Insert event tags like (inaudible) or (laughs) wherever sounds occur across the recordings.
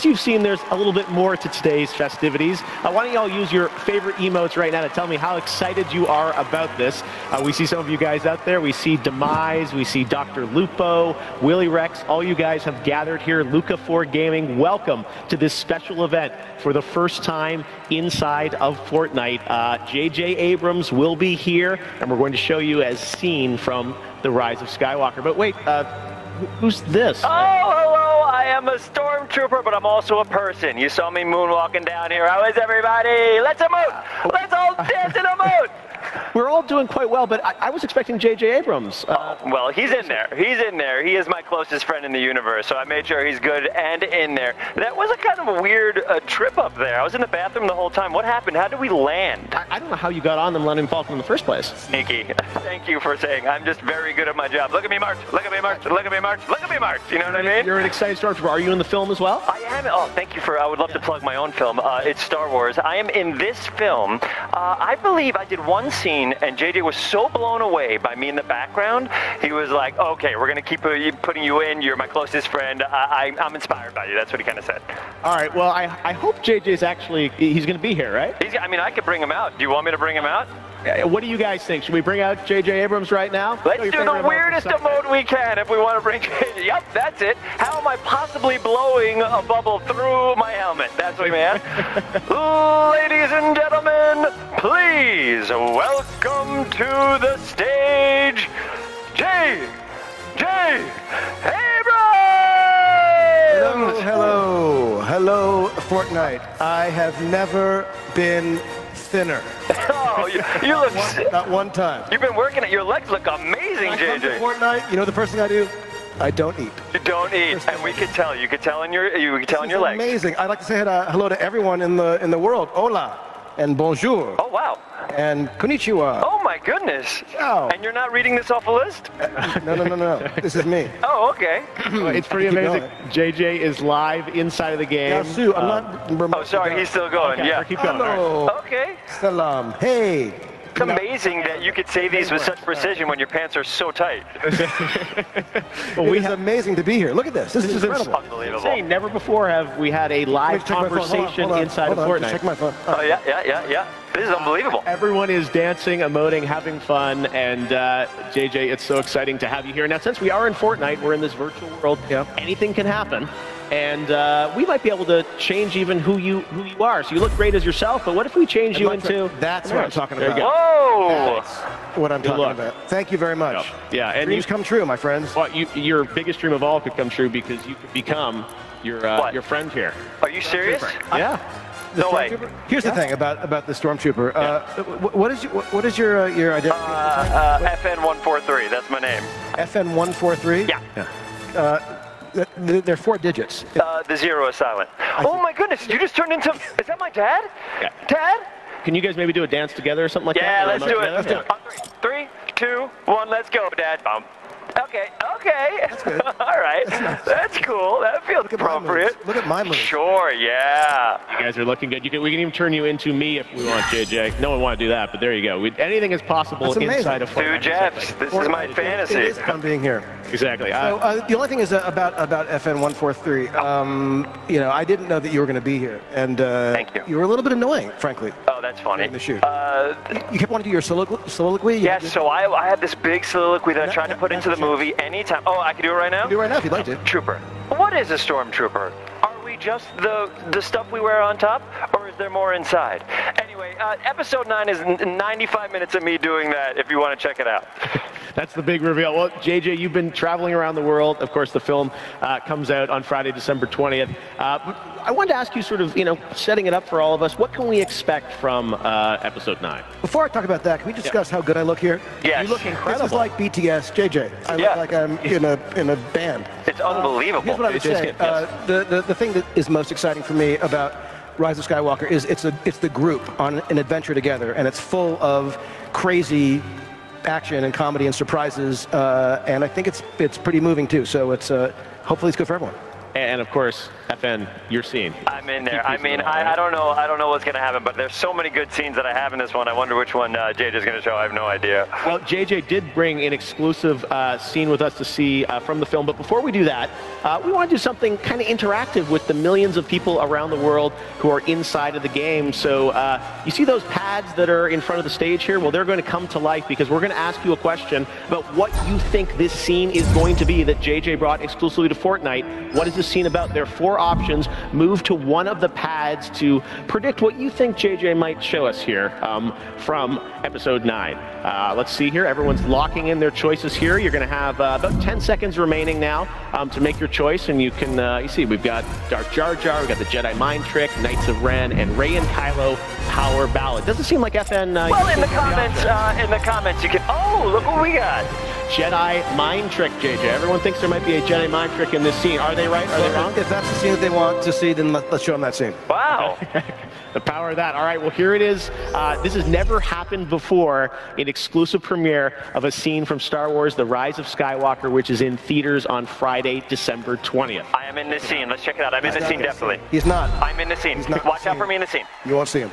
as you've seen, there's a little bit more to today's festivities. Uh, why don't y'all use your favorite emotes right now to tell me how excited you are about this? Uh, we see some of you guys out there. We see Demise. We see Dr. Lupo, Willyrex. All you guys have gathered here. Luca 4 Gaming, welcome to this special event for the first time inside of Fortnite. J.J. Uh, Abrams will be here, and we're going to show you as seen from The Rise of Skywalker. But wait, uh, who's this? Oh, am a stormtrooper, but I'm also a person. You saw me moonwalking down here. How is everybody? Let's emote. Let's all dance in and emote. We're all doing quite well, but I, I was expecting J.J. Abrams. Uh, oh, well, he's in there. He's in there. He is my closest friend in the universe, so I made sure he's good and in there. That was a kind of a weird uh, trip up there. I was in the bathroom the whole time. What happened? How did we land? I, I don't know how you got on the Millennium Falcon in the first place. Sneaky. (laughs) Thank you for saying. I'm just very good at my job. Look at me march. Look at me march. Look at me march. Look at me march. You know what I mean? You're an excited stormtrooper. Are you in the film as well? I am. Oh, thank you for. I would love to plug my own film. Uh, it's Star Wars. I am in this film. Uh, I believe I did one scene, and JJ was so blown away by me in the background. He was like, "Okay, we're gonna keep uh, putting you in. You're my closest friend. I, am inspired by you." That's what he kind of said. All right. Well, I, I hope JJ's actually he's gonna be here, right? He's, I mean, I could bring him out. Do you want me to bring him out? What do you guys think? Should we bring out J.J. Abrams right now? Let's do the weirdest emote we can if we want to bring J.J. Yep, that's it. How am I possibly blowing a bubble through my helmet? That's what we meant. (laughs) Ladies and gentlemen, please welcome to the stage, J. J. Abrams! Hello, hello, hello, Fortnite. I have never been thinner. oh, you, you look. One, not one time. You've been working at your legs. Look amazing, I JJ. Come to Fortnite. You know the first thing I do? I don't eat. You don't eat, and we could tell. You could tell in your you could tell in your legs. Amazing. I'd like to say hello to everyone in the in the world. Hola and bonjour. Oh wow. And konnichiwa. Oh my goodness. Ciao. And you're not reading this off a list? no, no, no, no. This is me. (laughs) Oh, okay. well, it's pretty amazing. JJ is live inside of the game. Yeah, Sue, I'm uh, not. Oh, sorry, he's still going. Okay, yeah. Keep going. Hello. Right. Okay. Salam. Hey. It's amazing that you could say these with such precision when your pants are so tight. (laughs) well, we have amazing to be here. Look at this. This, this is incredible. Unbelievable. Insane. Never before have we had a live conversation hold on, hold on, inside hold of Fortnite. Check my phone. Oh yeah, yeah, yeah, yeah. This is unbelievable. Everyone is dancing, emoting, having fun, and uh, JJ, it's so exciting to have you here. Now, since we are in Fortnite, we're in this virtual world. Yep. Anything can happen and uh, we might be able to change even who you who you are. So you look great as yourself, but what if we change I'd you into? To, that's what I'm talking about. Whoa! what I'm Good talking luck. about. Thank you very much. Yep. Yeah, and dreams you, come true, my friends. Well, you, your biggest dream of all could come true because you could become your uh, your friend here. Are you serious? Yeah. The no way. Here's yeah. the thing about about the stormtrooper. Yeah. Uh, what is your, what is your uh, your identity? Uh, FN one four three. That's my name. FN one four three. Yeah. Uh, they're four digits. Uh, the zero is silent. Oh my goodness! You just turned into. Is that my dad? Yeah. Dad? Can you guys maybe do a dance together or something like yeah, that? let's do it. Let's do it. Three, two, one. Let's go, Dad. Bump. Okay, okay. That's good. (laughs) All right. That's, nice. That's cool. That feels Look appropriate. Look at my moves. Sure, yeah. You guys are looking good. You can, we can even turn you into me if we want, JJ. No one want to do that, but there you go. We, anything is possible inside of Fortnite. Two Jeffs. This is my fantasy. It is fun being here. Exactly. So uh, the only thing is uh, about about FN one four three. Um, you know, I didn't know that you were going to be here, and uh, Thank you. You were a little bit annoying, frankly. Oh, that's funny. In the shoot. Uh, you kept wanting to do your soliloquy. soliloquy? Yes. So I, I had this big soliloquy that I tried to put into the movie anytime. Oh, I can do it right now. do it right now if you'd like to. Trooper. What is a stormtrooper? Are we just the the stuff we wear on top, or is there more inside? Anyway, uh, episode nine is 95 minutes of me doing that. If you want to check it out. (laughs) That's the big reveal. Well, JJ, you've been traveling around the world. Of course, the film uh, comes out on Friday, December 20th. Uh, I wanted to ask you, sort of, you know, setting it up for all of us. What can we expect from uh, episode nine? Before I talk about that, can we discuss yeah. how good I look here? Yes. You look incredible. This is like BTS, JJ. I yeah. look like I'm in a in a band. It's unbelievable. here's what I would say. Yes. the, the the thing that is most exciting for me about Rise of Skywalker is it's a it's the group on an adventure together, and it's full of crazy action and comedy and surprises, uh, and I think it's it's pretty moving too. So it's uh, hopefully it's good for everyone. And of course, FN, your scene. I'm in there. I mean, I, I, don't know. I don't know what's going to happen, but there's so many good scenes that I have in this one. I wonder which one uh, JJ's going to show. I have no idea. Well, JJ did bring an exclusive uh, scene with us to see uh, from the film, but before we do that, uh, we want to do something kind of interactive with the millions of people around the world who are inside of the game. So uh, you see those pads that are in front of the stage here? Well, they're going to come to life because we're going to ask you a question about what you think this scene is going to be that JJ brought exclusively to Fortnite. What is this scene about? their four options. Move to one of the pads to predict what you think JJ might show us here um, from episode 9. Uh, let's see here. Everyone's locking in their choices here. You're going to have uh, about 10 seconds remaining now um, to make your choice, and you can, uh, you see, we've got Dark Jar Jar, we've got the Jedi Mind Trick, Knights of Ren, and Rey and Kylo Power Ballad. Doesn't seem like FN. Uh, well, in the comments, uh, in the comments, you can. Oh, look what we got. Jedi mind trick, JJ. Everyone thinks there might be a Jedi mind trick in this scene. Are they right? Are they wrong? If that's the scene that they want to see, then let's show them that scene. Wow. (laughs) the power of that. All right, well, here it is. Uh, this has never happened before an exclusive premiere of a scene from Star Wars The Rise of Skywalker, which is in theaters on Friday, December 20th. I am in this scene. Let's check it out. I'm in the scene, definitely. He's not. I'm in the scene. Watch out for me in the scene. You won't see him.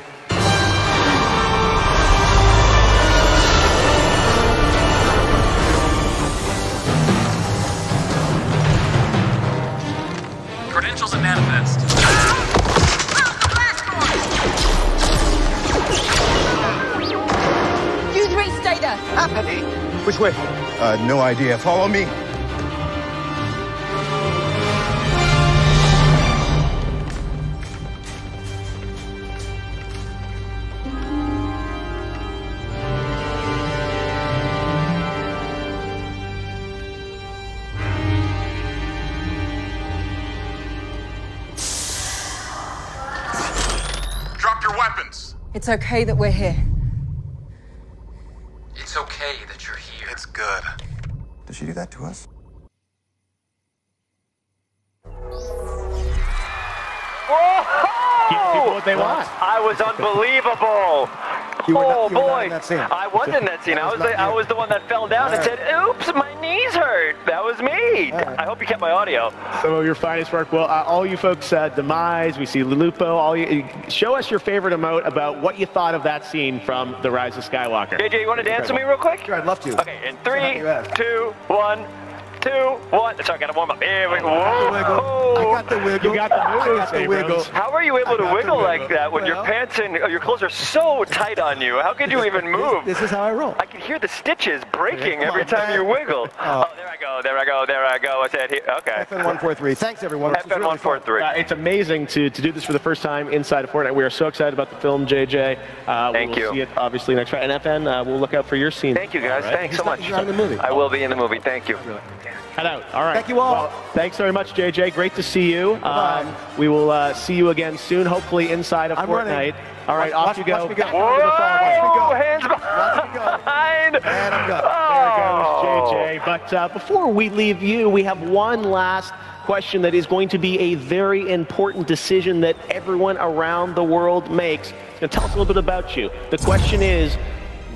Credentials and manifest. You three stay there. Happily. Which way? Uh, no idea. Follow me. It's okay that we're here. It's okay that you're here. It's good. Did she do that to us? Give people what they want. I was unbelievable. You were not- oh you were not boy, in that scene. I was in that scene. I was not the, I was the one that fell down and said, "Oops, my knees hurt." That was me. right. I hope you kept my audio. Some of your finest work. Well, uh, all you folks, uh, Demise, we see Lulupo. All you, show us your favorite emote about what you thought of that scene from The Rise of Skywalker. JJ, you want to dance with me real quick? Sure, I'd love to. Okay, in three, you two, one, two, one. Sorry, I got to warm up. Here we go. I got the wiggle. You got the I got moves, the Abrams. wiggle. How are you able to got the wiggle like that when your pants and uh, your clothes are so tight on you? How could you even move? This is how I roll. I can hear the stitches breaking Come every on, time man. you wiggle. Oh. There I go, there I go, there I go. I said, here. okay. FN143. Thanks, everyone. This was FN really fun. 143. Uh, it's amazing to, to do this for the first time inside of Fortnite. We are so excited about the film, JJ. Uh, Thank we'll you. see it obviously next Friday. And FN, uh, we'll look out for your scene. Thank you, guys. All right. Thanks He's so not- much. he's not in the movie. I will be in the movie. Thank you. Head out. All right. Thank you all. Well, thanks very much, JJ. Great to see you. Bye-bye. Um, we will uh, see you again soon, hopefully inside of I'm Fortnite. running. All right, Watch- off you go. watch me go. Whoa! Watch me go. Hands Watch me go. behind. And I'm done. Oh. There goes But uh, before we leave you, we have one last question that is going to be a very important decision that everyone around the world makes. Now, tell us a little bit about you. The question is,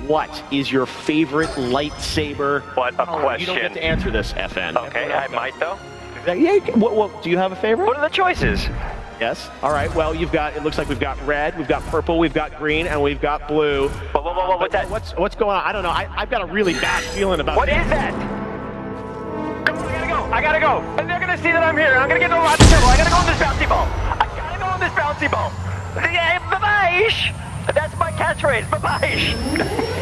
what is your favorite lightsaber? What a Oh, You don't get to answer this, FN. Okay, I might though. Yeah, what, what, do you have a favorite? What are the choices? Yes. All right. Well, you've got. It looks like we've got red, we've got purple, we've got green, and we've got blue. Whoa, whoa, whoa, what's that? What's what's going on? I don't know. I, I've got a really bad feeling about. What this. is that? I gotta go. And they're gonna see that I'm here. I'm gonna get no lots of trouble. I gotta go on this bouncy ball. I gotta go on this bouncy ball. Yeah, bye-bye. That's my catchphrase. Bye-bye. (laughs)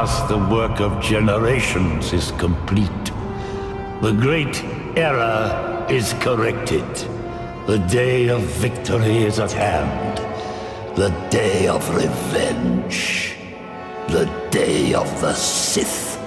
last, the work of generations is complete. The great error is corrected. The day of victory is at hand. The day of revenge. The day of the Sith